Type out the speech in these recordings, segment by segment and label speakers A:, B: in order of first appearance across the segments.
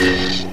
A: Yeah.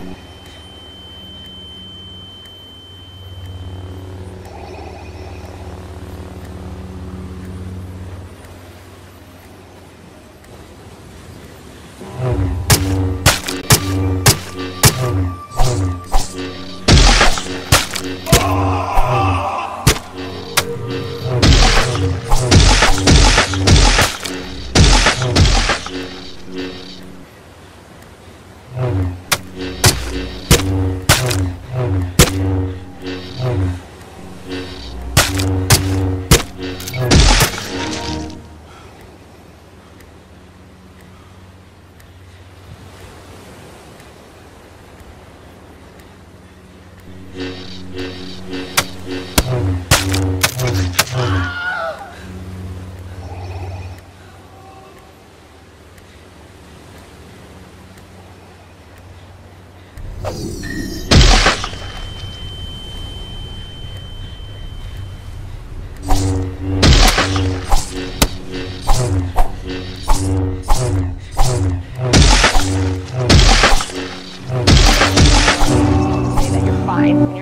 B: fine.